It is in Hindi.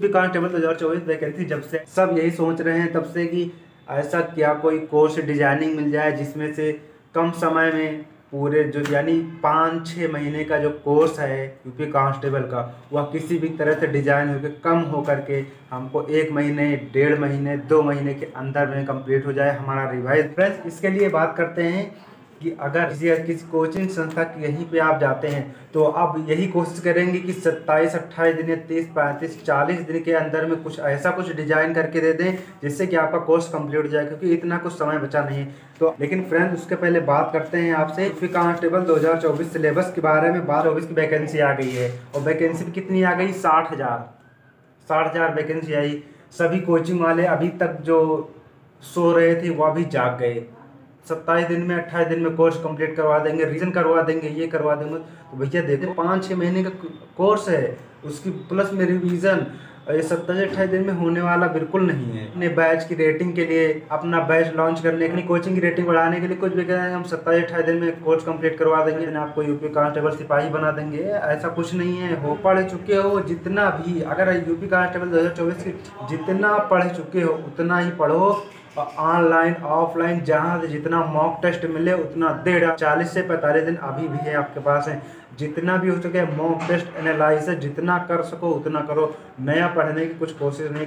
भी कांस्टेबल दो हज़ार चौबीस वैकेंसी जब से सब यही सोच रहे हैं, तब से कि ऐसा क्या कोई कोर्स डिज़ाइनिंग मिल जाए जिसमें से कम समय में पूरे जो, यानी पाँच छः महीने का जो कोर्स है यूपी कांस्टेबल का, वह किसी भी तरह से डिज़ाइन होकर, कम हो करके हमको एक महीने, डेढ़ महीने, दो महीने के अंदर में कंप्लीट हो जाए, हमारा रिवाइज फ्रेंड्स इसके लिए बात करते हैं कि अगर किसी किसी कोचिंग संस्था की यहीं पे आप जाते हैं तो आप यही कोशिश करेंगे कि सत्ताईस, अट्ठाईस दिन या तीस, पैंतीस, चालीस दिन के अंदर में कुछ ऐसा कुछ डिज़ाइन करके दे दें, जिससे कि आपका कोर्स कंप्लीट हो जाए, क्योंकि इतना कुछ समय बचा नहीं तो लेकिन फ्रेंड उसके पहले बात करते हैं आपसे। फिर कांस्टेबल दो हज़ार चौबीस सिलेबस के बारे में बात चौबीस की वैकेंसी आ गई है, और वैकेंसी कितनी आ गई? साठ हज़ार। साठ हज़ार वैकेंसी आई। सभी कोचिंग वाले अभी तक जो सो रहे थे वह अभी जाग गए। सत्ताईस दिन में, अट्ठाईस दिन में कोर्स कंप्लीट करवा देंगे रीजन करवा देंगे, ये करवा देंगे। तो भैया देखो पाँच छः महीने का कोर्स है, उसकी प्लस में रिवीजन ये सत्ताईस, अट्ठाईस दिन में होने वाला बिल्कुल नहीं है। अपने बैच की रेटिंग के लिए, अपना बैच लॉन्च करने के लिए कोचिंग की रेटिंग बढ़ाने के लिए कुछ भी कहें हम सत्ताईस, अट्ठाईस दिन में कोर्स कंप्लीट करवा देंगे आपको यूपी कांस्टेबल सिपाही बना देंगे, ऐसा कुछ नहीं है। हो पढ़ चुके हो जितना भी, अगर यूपी कांस्टेबल दो की जितना पढ़ चुके हो, उतना ही पढ़ो। ऑनलाइन ऑफलाइन जहाँ से जितना मॉक टेस्ट मिले, उतना डेढ़, चालीस से पैंतालीस दिन अभी भी है आपके पास है। जितना भी हो सके मॉक टेस्ट एनालाइज जितना कर सको, उतना करो। नया पढ़ने की कुछ कोशिश नहीं